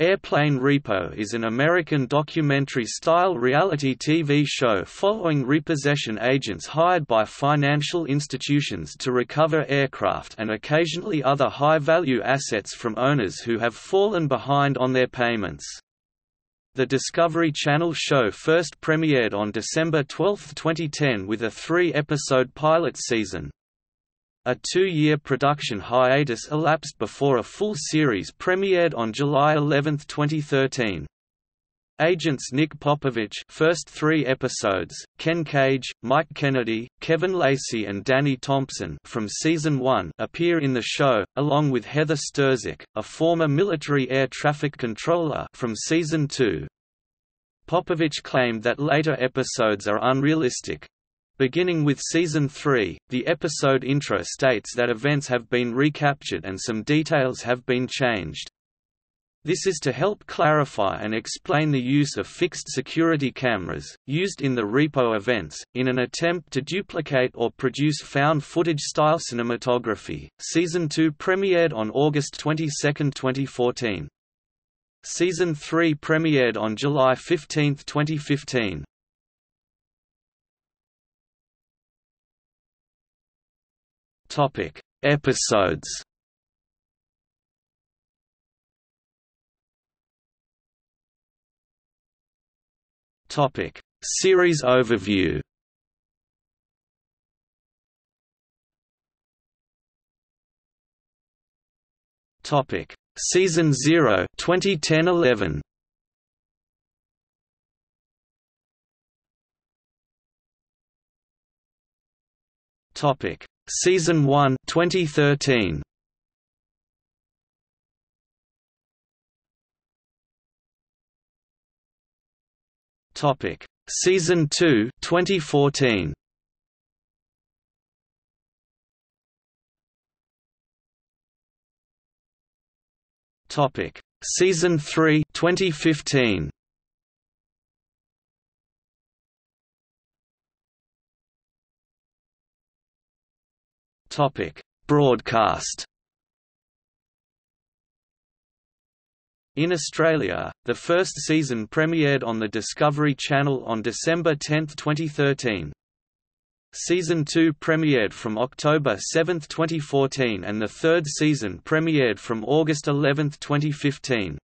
Airplane Repo is an American documentary-style reality TV show following repossession agents hired by financial institutions to recover aircraft and occasionally other high-value assets from owners who have fallen behind on their payments. The Discovery Channel show first premiered on December 12, 2010 with a three-episode pilot season. A two-year production hiatus elapsed before a full series premiered on July 11, 2013. Agents Nick Popovich first three episodes, Ken Cage, Mike Kennedy, Kevin Lacey and Danny Thompson from Season 1 appear in the show, along with Heather Sturzak, a former military air traffic controller from Season 2. Popovich claimed that later episodes are unrealistic, Beginning with Season 3, the episode intro states that events have been recaptured and some details have been changed. This is to help clarify and explain the use of fixed security cameras, used in the repo events, in an attempt to duplicate or produce found footage style cinematography. Season 2 premiered on August 22, 2014. Season 3 premiered on July 15, 2015. Topic: Episodes. Topic: Series overview. Topic: Season 0, 2010-11. Topic: Season 1 2013 Topic. Season 2 2014 Topic. Season 3 2015 Topic: Broadcast. In Australia, the first season premiered on the Discovery Channel on December 10, 2013. Season 2 premiered from October 7, 2014 and the third season premiered from August 11, 2015.